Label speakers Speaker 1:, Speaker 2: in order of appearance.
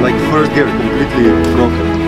Speaker 1: like first gear completely broken.